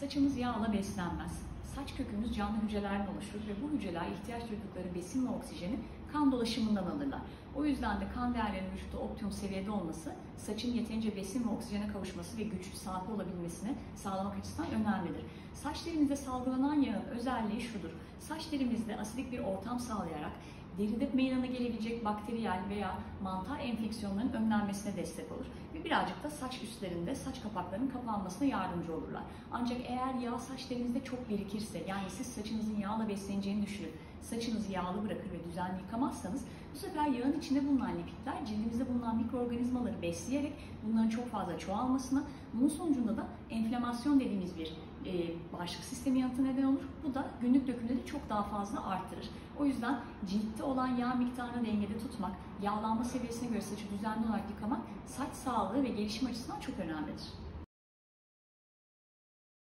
Saçımız yağla beslenmez. Saç kökümüz canlı hücrelerden oluşur ve bu hücreler ihtiyaç duydukları besin ve oksijeni kan dolaşımından alırlar. O yüzden de kan değerlerinin vücutta optimum seviyede olması, saçın yeterince besin ve oksijene kavuşması ve güçlü, sağlıklı olabilmesini sağlamak açısından önemlidir. Saç derimizde salgılanan yağın özelliği şudur. Saç derimizde asidik bir ortam sağlayarak deride meydana gelebilecek bakteriyel veya mantar enfeksiyonların önlenmesine destek olur. Ve birazcık da saç üstlerinde saç kapaklarının kapanmasına yardımcı olurlar. Ancak eğer yağ saç derinizde çok birikirse, yani siz saçınızın yağla besleneceğini düşünüp saçınızı yağlı bırakır ve düzenli yıkamazsanız bu sefer yağın içinde bulunan lipidler cildimizde bulunan mikroorganizmaları besleyerek bunların çok fazla çoğalmasına, bunun sonucunda da enflamasyon dediğimiz bir e, bağışıklık sistemi yanıtı neden olur. Bu da günlük dökümleri çok daha fazla arttırır. O yüzden ciltte olan yağ miktarını dengede tutmak, yağlanma seviyesine göre saçı düzenli olarak yıkamak saç sağlığı ve gelişim açısından çok önemlidir.